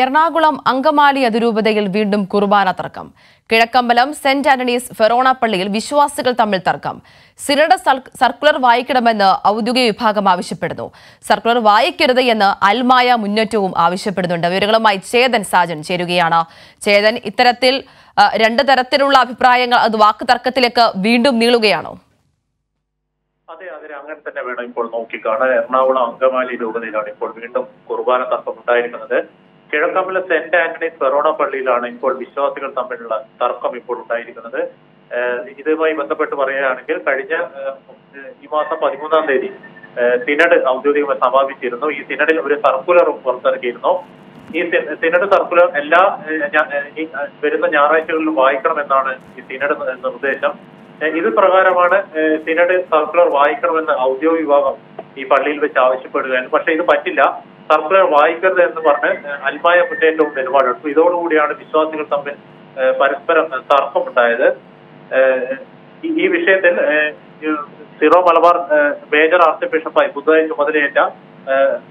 എറണാകുളം അങ്കമാലി അതിരൂപതയിൽ വീണ്ടും കുർബാന തർക്കം. Kizhakkambalam saint Antony's forane പള്ളിയിൽ വിശ്വാസികൾ തമ്മിൽ തർക്കം. സിനഡ സർക്കുലർ വായിക്കണമെന്ന് ഔദ്യോഗിക വിഭാഗം ആവശ്യപ്പെടുന്നു. സർക്കുലർ വായിക്കരുത് എന്ന് അൽമായ മുന്നേറ്റവും ആവശ്യപ്പെടുന്നുണ്ട്. വിവരങ്ങളുമായി ചേതൻ സാജൻ ചേരുകയാണ്. ചേതൻ ഇത്തരത്തിൽ രണ്ട് തരത്തിലുള്ള അഭിപ്രായങ്ങൾ അത് വാക്ക് തർക്കത്തിലേക്ക് വീണ്ടും നീളുകയാണോ? അതെ അതെ അങ്ങനെ തന്നെ വേണം ഇപ്പോൾ നോക്കിക്കാണാൻ എറണാകുളം അങ്കമാലി രൂപതയിലാണ് ഇപ്പോൾ വീണ്ടും കുർബാന തർക്കം ഉണ്ടായിരിക്കുന്നത്. കിഴക്കമ്പല സെന്റ് ആന്റണീസ് ഫെറോണ പള്ളിയിലാണ് ഇപ്പോൾ വിശ്വാസികൾ തമ്മിലുള്ള തർക്കം ഇപ്പോൾ ഉണ്ടായിരിക്കുന്നത്. ഇതുമായി ബന്ധപ്പെട്ട് പറയുകയാണെങ്കിൽ കഴിഞ്ഞ ഈ മാസം പതിമൂന്നാം തീയതി സിനഡ് ഔദ്യോഗികമായി സമാപിച്ചിരുന്നു. ഈ സിനഡിൽ ഒരു സർക്കുലർ പുറത്തിറക്കിയിരുന്നു. ഈ സിനഡ് സർക്കുലർ എല്ലാ വരുന്ന ഞായറാഴ്ചകളിലും വായിക്കണമെന്നാണ് ഈ സിനഡ് നിർദ്ദേശം. ഇത് പ്രകാരമാണ് സിനഡ് സർക്കുലർ വായിക്കണമെന്ന് ഔദ്യോഗിക വിഭാഗം ഈ പള്ളിയിൽ വെച്ച് ആവശ്യപ്പെടുകയാണ്. പക്ഷെ ഇത് പറ്റില്ല. സർക്കുലർ വായിക്കരുത് എന്ന് പറഞ്ഞ് അൽമായ പുറ്റേറ്റവും നിലപാടെടുത്തു ഇതോടുകൂടിയാണ് വിശ്വാസികൾ തമ്മിൽ പരസ്പരം തർക്കമുണ്ടായത്. ഈ- വിഷയത്തിൽ സിറോ മലബാർ മേജർ ആർച്ച് ബിഷപ്പായി പുതുതായി ചുമതലയേറ്റ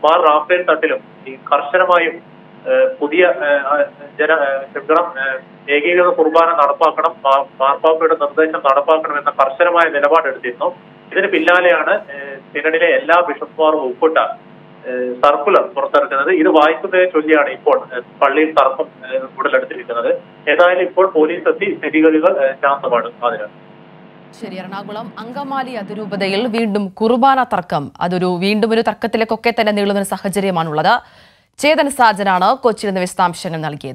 മാർ റാഫേൽ തട്ടിലും ഈ കർശനമായും പുതിയ ജന ക്ഷിപ്രം ഏകീകൃത കുർബാന നടപ്പാക്കണം മാർപ്പാപ്പയുടെ നിർദ്ദേശം നടപ്പാക്കണം എന്ന കർശനമായ നിലപാടെടുത്തിരുന്നു. ഇതിന് പിന്നാലെയാണ് സിനഡിലെ എല്ലാ ബിഷപ്പുമാരും ഏഹ് സർക്കുലർ പുറത്തിറക്കുന്നത്. ഇത് വായിക്കുന്നതിനെ ചൊല്ലിയാണ് ഇപ്പോൾ പള്ളിയിൽ തർക്കം ഉടലെടുത്തിരിക്കുന്നത്. ഏതായാലും ഇപ്പോൾ പോലീസ് എത്തി സ്ഥിതിഗതികൾ ശാന്തമാണ് അതിന്. ശരി എറണാകുളം അങ്കമാലി അതിരൂപതയിൽ വീണ്ടും കുർബാന തർക്കം. അതൊരു വീണ്ടും ഒരു തർക്കത്തിലേക്കൊക്കെ തന്നെ നീളുന്ന സാഹചര്യമാണുള്ളത്. ചേതൻ സാജനാണ് കൊച്ചിയിൽ നിന്ന് വിശദാംശങ്ങൾ നൽകിയത്.